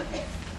Okay.